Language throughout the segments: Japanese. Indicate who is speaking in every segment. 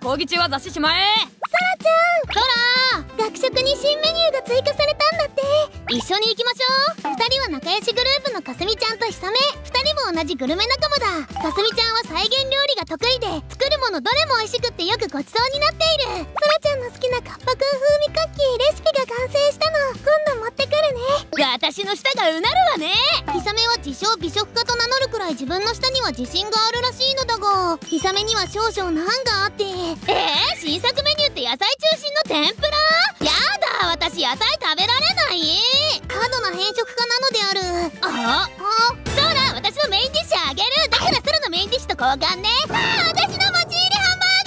Speaker 1: さん講義中は雑誌しまえ
Speaker 2: さらちゃんそら学食に新メニューが追加されたんだって一緒に行きましょう二人は仲良しグループのかすみちゃんとひさめ二人も同じグルメ仲間だかすみちゃんは再現料理が得意で作るものどれも美味しくってよくごちそうになっているそらちゃんの好きなカッパくん風味クッキーレシピが完成したの今度持ってくるね
Speaker 1: 私の舌がうなるわね
Speaker 2: ひさめは自称美食家と名乗るくらい自分の舌には自信があるらしいのだがひさめには少々難があって。
Speaker 1: えー、新作メニューって野菜中心の天ぷら？やだ私野菜食べられない。
Speaker 2: 過度な変色家なのである。
Speaker 1: あ
Speaker 2: あ
Speaker 1: そら私のメインディッシュあげる。だからソラのメインディッシュと交換ね。
Speaker 2: あ私の持ち入りハンバー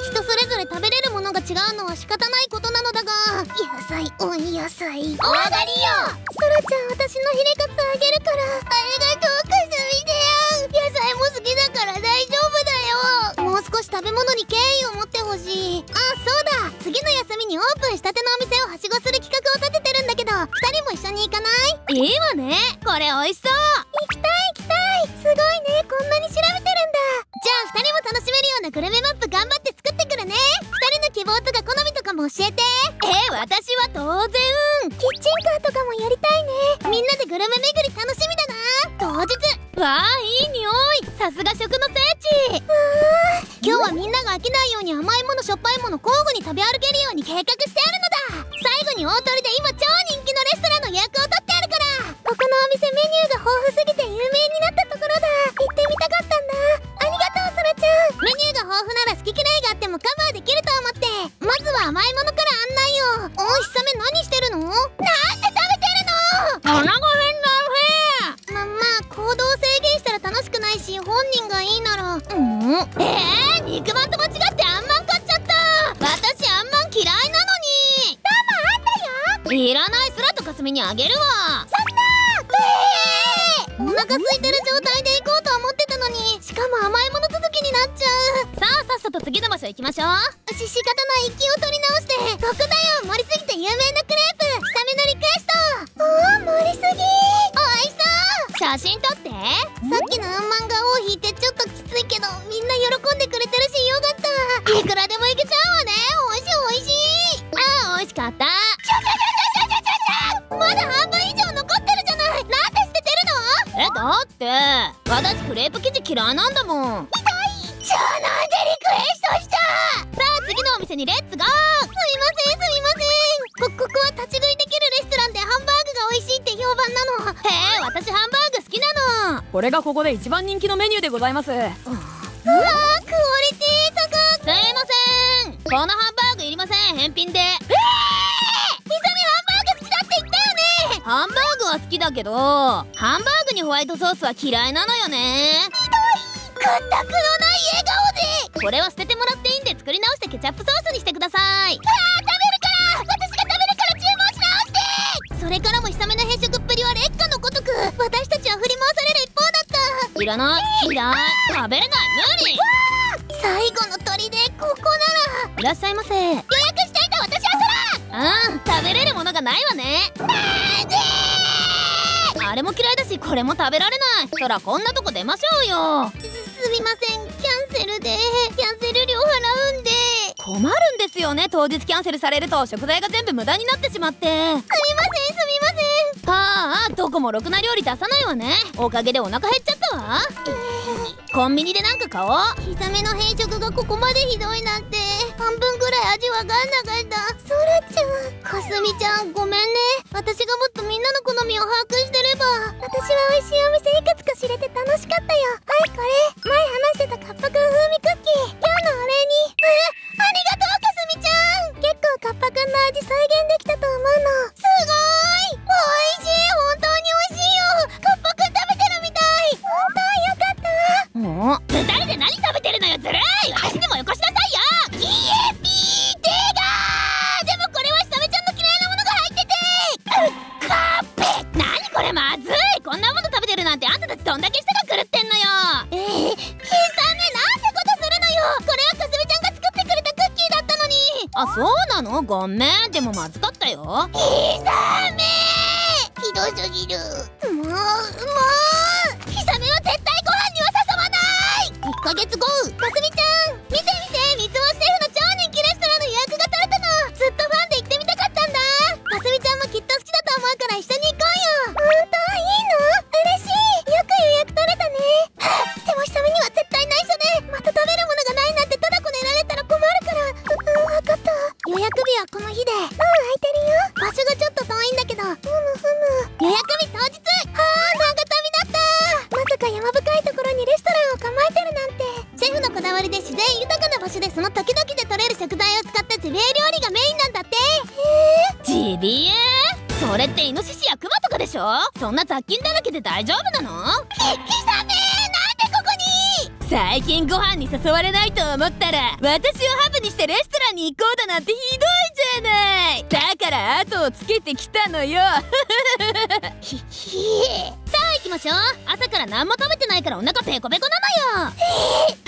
Speaker 2: グ。人それぞれ食べれるものが違うのは仕方ないことなのだが。野菜温野菜。
Speaker 1: お上がりよ。
Speaker 2: そらちゃん私のヒレカツあげるから。ありがとうかたてのお店をはしごする企画を立ててるんだけど2人も一緒に行かない？
Speaker 1: いいわね。これ美味しそう。
Speaker 2: 行きたい行きたい。すごいね。こんなに調べてるんだ。じゃあ2人も楽しめるようなグルメマップ頑張って作ってくるね。2人の希望とか好みとかも教えて。
Speaker 1: え私は当然。
Speaker 2: キッチンカーとかもやりたいね。みんなでグルメ巡り楽しみだな。当日。
Speaker 1: わあいい匂い。さすが食の聖地。
Speaker 2: 今日はみんなが飽きないように甘いものしょっぱいもの交互に食べ歩けるように計画してニューが豊富すぎて有名になったところだ。行ってみたかったんだ。ありがとうそらちゃん。メニューが豊富なら好き嫌いがあってもカバーできると思って。まずは甘いものから案内を。おいひさめ何してるの？なんで食べてるの？
Speaker 1: 鼻が変だ
Speaker 2: ままあ行動制限したら楽しくないし本人がいいなら。
Speaker 1: うん？えー、肉まんと間違ってあんまん買っちゃった。私あんまん嫌いなのに。
Speaker 2: どうもあんだよ。
Speaker 1: いらないスラとかすみにあげるわ。
Speaker 2: お腹空いてる状態で行こうと思ってたのに。しかも甘いもの続きになっちゃう。
Speaker 1: さあさっさと次の場所行きましょう。
Speaker 2: し仕方ない気を取り直してここだよ森あ
Speaker 1: 次のお店にレッツゴー！
Speaker 2: すいませんすいません。こここは立ち食いできるレストランでハンバーグが美味しいって評判なの。
Speaker 1: へえ私ハンバーグ好きなの。
Speaker 3: これがここで一番人気のメニューでございます。
Speaker 2: うわークオリティ高く
Speaker 1: すいません。このハンバーグいりません。返品で。
Speaker 2: ひさみハンバーグ好きだって言ったよね。
Speaker 1: ハンバーグは好きだけどハンバーグにホワイトソースは嫌いなのよね。
Speaker 2: くったくのない笑顔で。
Speaker 1: これは捨ててもら作り直してケチャップソースにしてください。
Speaker 2: あー食べるから。私が食べるから注文し直して。それからもひさめの変色っぷりは劣化のごとく私たちは振り回される一方だった。
Speaker 1: いらない。嫌い。食べれない。無理。
Speaker 2: 最後の砦ここなら。
Speaker 1: いらっしゃいませ。
Speaker 2: 予約していた私は
Speaker 1: うん。食べれるものがないわね。
Speaker 2: なんで
Speaker 1: あれも嫌いだしこれも食べられない。そらこんなとこ出ましょうよ。
Speaker 2: すすみません。キャンセルで。キャ
Speaker 1: 困るんですよね。当日キャンセルされると食材が全部無駄になってしまって。
Speaker 2: すみませんすみません。
Speaker 1: はあどこもろくな料理出さないわね。おかげでお腹減っちゃったわ。コンビニでなんか買おう。
Speaker 2: ひさめの変色がここまでひどいなんて。半分ぐらい味わかんなかった。そらちゃんかすみちゃんごめんね。私がもっとみんなの好みを把握してれば。私は美味しいお店いくつか知れて楽しかったよ。はいこれる
Speaker 1: な
Speaker 2: んて
Speaker 1: あんたたちどんだけ舌が狂ってんのよ。
Speaker 2: えー、ひさめなんてことするのよ。これはかすみちゃんが作ってくれたクッキーだったのに。
Speaker 1: あそうなの？ごめん。でもまずかったよ。
Speaker 2: ひさめ。ひどすぎる。もうもう。ひさめは絶対ご飯には誘わない。1ヶ月後山深いところにレストランを構えてるなんて。シェフのこだわりで自然豊かな場所でその時々で取れる食材を使ったジビエ料理がメインなんだって。
Speaker 1: へえジビエ？それってイノシシやクマとかでしょ？そんな雑菌だらけで大丈夫なの？
Speaker 2: ひひさめ
Speaker 1: 最近ご飯に誘われないと思ったら私をハブにしてレストランに行こうだなんてひどいじゃない。だから後をつけてきたのよ。
Speaker 2: ひひ
Speaker 1: さあ行きましょう。朝から何も食べてないからお腹ペコペコなのよ。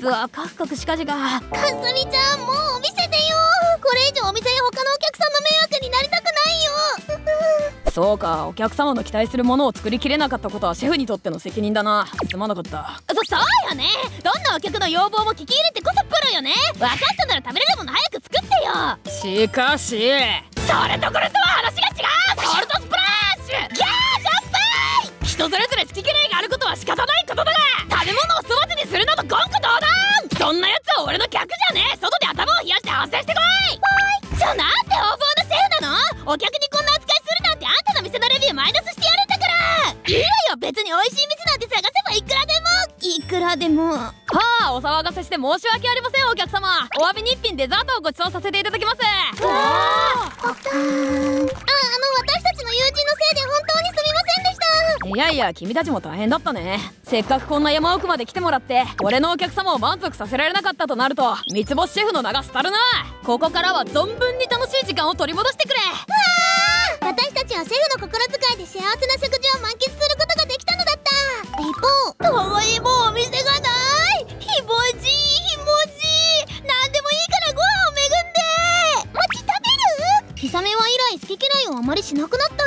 Speaker 3: 実はカクカクしかじが。
Speaker 2: かすみちゃんもうお店でよ。これ以上お店や他のお客さんの迷惑になりたくないよ。
Speaker 3: そうかお客様の期待するものを作りきれなかったことはシェフにとっての責任だな。すまなかった。
Speaker 1: そそうよね。どんなお客の要望も聞き入れてこそプロよね。分かったなら食べれるもの早く作ってよ。
Speaker 3: しかし。
Speaker 1: それとこれとは話が違う。ソルトスプラッシュ。キャーしょっぱい人それぞれ好き嫌いがあることは仕方ないことだね。え外で頭を冷やして発生してこい。ちょなんて横暴なシェフなの？お客にこんな扱いするなんてあんたの店のレビューマイナスしてやるんだから。いいわよ。別に美味しい店なんて探せばいくらでも。いくらでも
Speaker 3: はあお騒がせして申し訳ありませんお客様。お詫びに一品デザートをご馳走させていただきます。
Speaker 2: ああの私たちの友人のせいで本当
Speaker 3: いやいや君たちも大変だったね。せっかくこんな山奥まで来てもらって俺のお客様を満足させられなかったとなると三つ星シェフの名が廃るな。ここからは存分に楽しい時間を取り戻してくれ。
Speaker 2: 私たちはシェフの心遣いで幸せな食事を満喫することができたのだった。一方
Speaker 1: かわいいもうお店がない。ひもじいひもじい。なんでもいいからご飯を恵んで。
Speaker 2: 餅食べる？ひさめは以来好き嫌いをあまりしなくなった